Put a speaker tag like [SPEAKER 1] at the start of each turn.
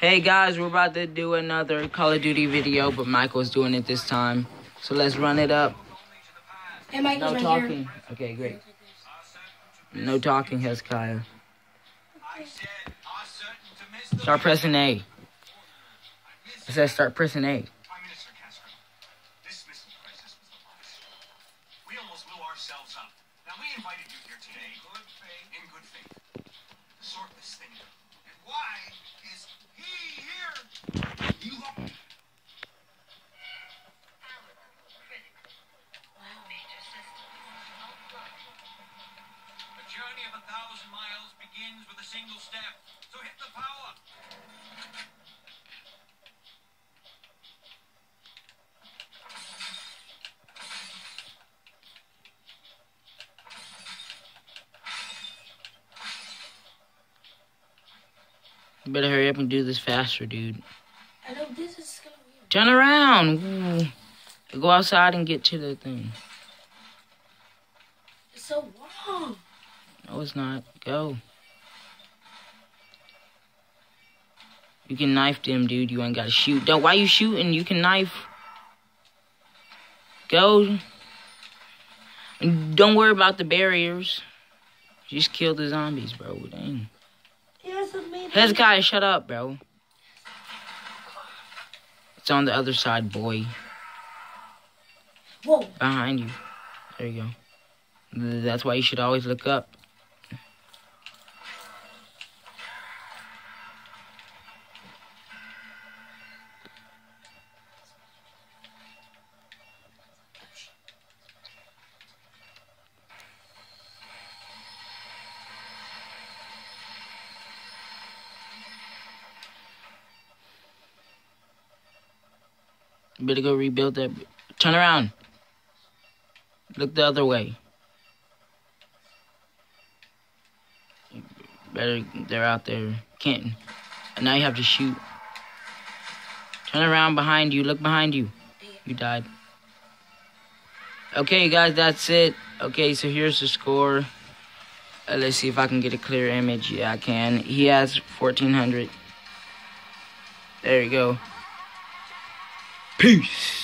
[SPEAKER 1] Hey guys, we're about to do another Call of Duty video, but Michael's doing it this time. So let's run it up.
[SPEAKER 2] Hey, Michael's
[SPEAKER 1] No
[SPEAKER 2] right
[SPEAKER 1] talking. Okay, great. No talking, Hezekiah. Start pressing A. It says start pressing A.
[SPEAKER 3] Prime Minister Castro, this missile crisis was the longest. We almost blew ourselves up. Now we invited you here today. Good faith. In good faith. To sort this thing out. And why is he here? You look.
[SPEAKER 4] A journey of a thousand miles begins with a single step. So hit the power.
[SPEAKER 1] You better hurry up and do this faster, dude.
[SPEAKER 2] I know this is gonna be.
[SPEAKER 1] Turn around. Ooh. Go outside and get to the thing.
[SPEAKER 2] It's so long.
[SPEAKER 1] No, it's not. Go. You can knife them, dude. You ain't gotta shoot. Don't. Why you shooting? You can knife. Go. And Don't worry about the barriers. Just kill the zombies, bro. Dang.
[SPEAKER 2] Here's a me.
[SPEAKER 1] Hezekiah, shut up, bro. It's on the other side, boy.
[SPEAKER 2] Whoa.
[SPEAKER 1] Behind you. There you go. That's why you should always look up. Better go rebuild that. Turn around. Look the other way. Better, they're out there. Can't. And now you have to shoot. Turn around behind you. Look behind you. You died. Okay, guys, that's it. Okay, so here's the score. Uh, let's see if I can get a clear image. Yeah, I can. He has 1,400. There you go. Peace.